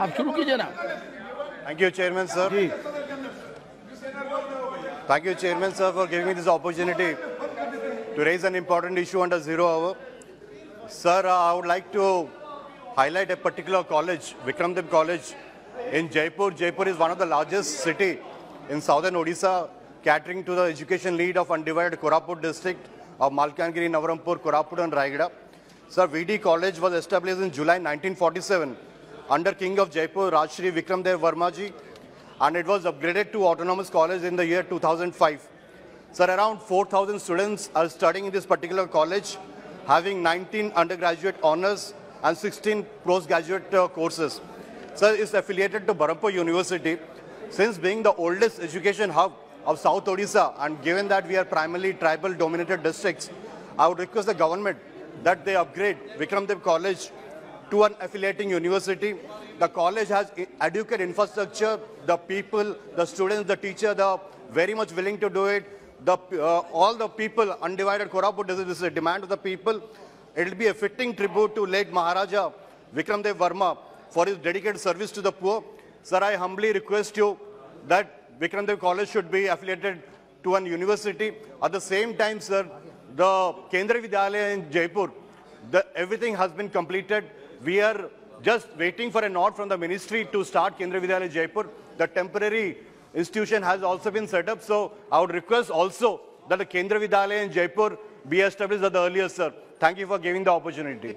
आप शुरू कीजिए ना thank you Thank you, Chairman, sir, for giving me this opportunity to raise an important issue under zero hour. Sir, uh, I would like to highlight a particular college, Vikramdev College in Jeypore. Jeypore is one of the largest city in southern Odisha, catering to the education lead of undivided Koraput district of Malkangiri, Nabarangpur, Koraput and Rayagada. Sir, VD College was established in July 1947 under King of Jeypore, Rajshri Vikramdev Varmaji, and it was upgraded to autonomous college in the year 2005. Sir, around 4,000 students are studying in this particular college, having 19 undergraduate honors and 16 postgraduate uh, courses. Sir, it's affiliated to Berhampur University. Since being the oldest education hub of South Odisha, and given that we are primarily tribal-dominated districts, I would request the government that they upgrade Vikramdev College to an affiliating university. The college has adequate infrastructure, the people, the students, the teacher, they are very much willing to do it. The, uh, all the people, undivided Koraput, this is, this is a demand of the people. It will be a fitting tribute to late Maharaja Vikramdev Verma for his dedicated service to the poor. Sir, I humbly request you that Vikramdev College should be affiliated to an university. At the same time, sir, the Kendra Vidyalaya in Jeypore, the, everything has been completed. We are just waiting for a nod from the ministry to start Kendra Vidyalaya Jeypore. The temporary institution has also been set up. So I would request also that the Kendra Vidyalaya in Jeypore be established at the earliest, sir. Thank you for giving the opportunity.